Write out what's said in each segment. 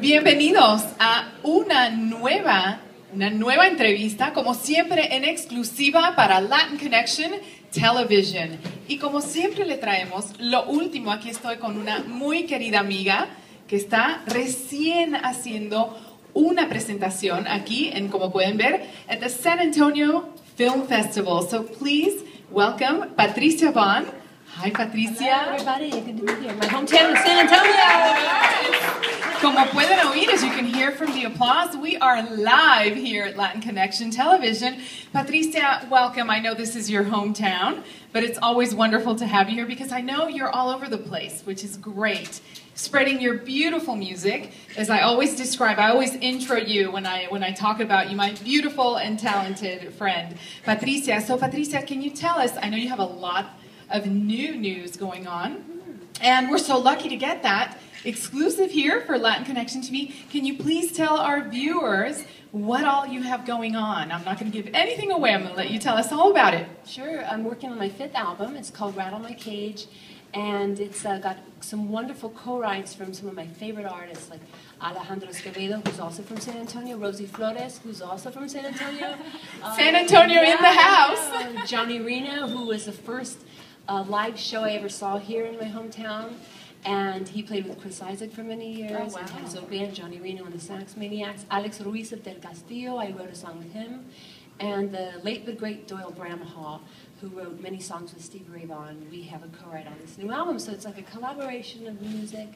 Bienvenidos a una nueva, una nueva entrevista, como siempre en exclusiva para Latin Connection Television. Y como siempre le traemos lo último, aquí estoy con una muy querida amiga que está recién haciendo una presentación aquí en, como pueden ver, at the San Antonio Film Festival. So please welcome Patricia Bond. Hi, Patricia. Hello, everybody. Good to be here. My hometown is San Antonio. Como pueden oír, as you can hear from the applause, we are live here at Latin Connection Television. Patricia, welcome. I know this is your hometown, but it's always wonderful to have you here because I know you're all over the place, which is great. Spreading your beautiful music, as I always describe, I always intro you when I when I talk about you, my beautiful and talented friend, Patricia. So, Patricia, can you tell us? I know you have a lot of new news going on, and we're so lucky to get that exclusive here for Latin Connection TV. Can you please tell our viewers what all you have going on? I'm not going to give anything away. I'm going to let you tell us all about it. Sure. I'm working on my fifth album. It's called Rattle My Cage, and it's uh, got some wonderful co-writes from some of my favorite artists, like Alejandro Escovedo, who's also from San Antonio, Rosie Flores, who's also from San Antonio. San Antonio in the house. Johnny Reno, who was the first uh, live show I ever saw here in my hometown. And he played with Chris Isaak for many years. Oh, wow. And own band, Johnny Reno and the Sax Maniacs. Alex Ruiz of Del Castillo, I wrote a song with him. And the late but great Doyle Bramhall, who wrote many songs with Steve Ray Vaughan. We have a co-write on this new album, so it's like a collaboration of music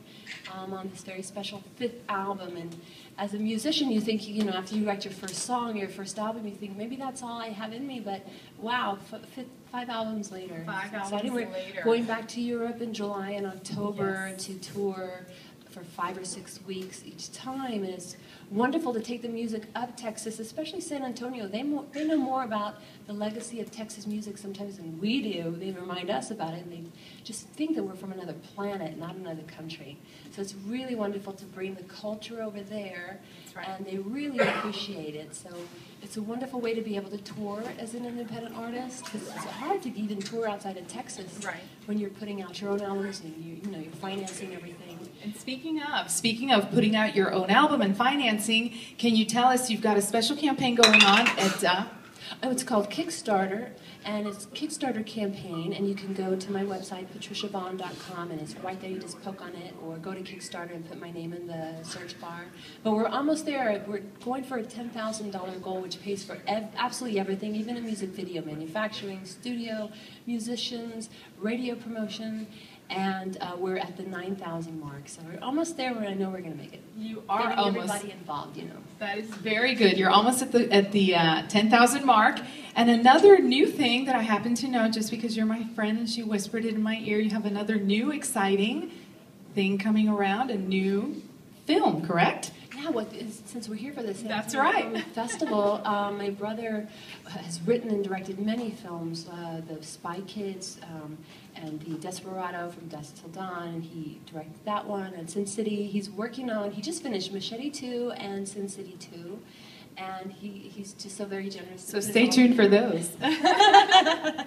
um, on this very special fifth album. And as a musician, you think, you know, after you write your first song, your first album, you think, maybe that's all I have in me, but wow, f- fifth, five albums later. Five albums exciting. Later. Going back to Europe in July and October Yes. to tour for five or six weeks each time. And it's wonderful to take the music of Texas, especially San Antonio. They, mo- they know more about the legacy of Texas music sometimes than we do. They remind us about it, and they just think that we're from another planet, not another country. So it's really wonderful to bring the culture over there, right. and they really appreciate it. So it's a wonderful way to be able to tour as an independent artist. 'cause it's hard to even tour outside of Texas Right. when you're putting out your own albums and you, you know you're financing everything. And speaking of, speaking of putting out your own album and financing, can you tell us you've got a special campaign going on at uh, Oh, it's called Kickstarter, and it's Kickstarter campaign, and you can go to my website, patriciavonne.com, and it's right there. You just poke on it, or go to Kickstarter and put my name in the search bar. But we're almost there. We're going for a $10,000 goal, which pays for ev- absolutely everything, even a music video manufacturing, studio, musicians, radio promotion, and uh, we're at the 9,000 mark. So we're almost there where I know we're going to make it. You are Getting almost. everybody involved, you know. That is very good. You're almost at the at the uh, ten thousand mark. And another new thing that I happen to know, just because you're my friend and she whispered it in my ear, you have another new exciting thing coming around, a new film, correct? Yeah, well, since we're here for this That's right. Festival, um, my brother has written and directed many films, uh, The Spy Kids um, and The Desperado from Dusk Till Dawn, and he directed that one, and Sin City. He's working on, he just finished Machete 2 and Sin City 2, and he, he's just so very generous. So stay tuned for those. yeah,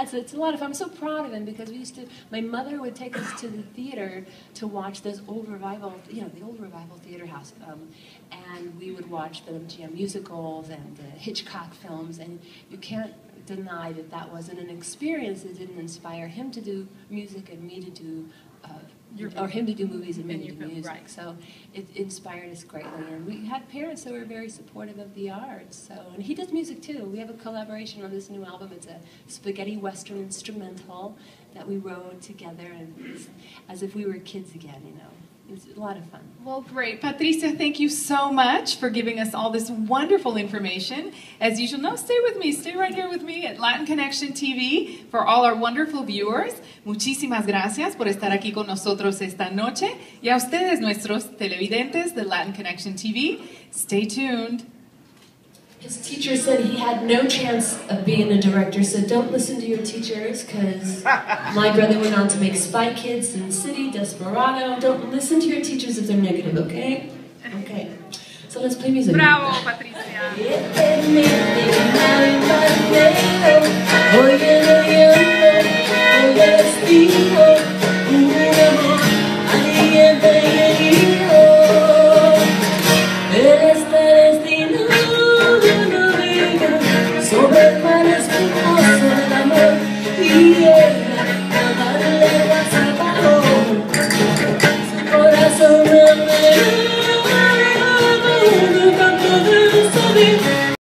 it's, it's a lot of fun. I'm so proud of him because we used to. My mother would take us to the theater to watch those old revival, you know, the old revival theater house, um, and we would watch the MGM musicals and the Hitchcock films, and you can't deny that that wasn't an experience that didn't inspire him to do music and me to do. Uh, Your or him to do movies and me to do film, music. right. So it inspired us greatly, and we had parents that were very supportive of the arts. So, and he does music too. We have a collaboration on this new album. It's a spaghetti western instrumental that we wrote together, and as if we were kids again. You know, it's a lot of fun. Well, great. Patricia, thank you so much for giving us all this wonderful information. As usual, no, stay with me. Stay right here with me at Latin Connection TV for all our wonderful viewers. Muchísimas gracias por estar aquí con nosotros esta noche. Y a ustedes, nuestros televidentes de Latin Connection TV, stay tuned. His teacher said he had no chance of being a director, so don't listen to your teachers, because my brother went on to make Spy Kids, Sin City, Desperado. Don't listen to your teachers if they're negative, okay? Okay. So let's play music. Bravo, Patricia.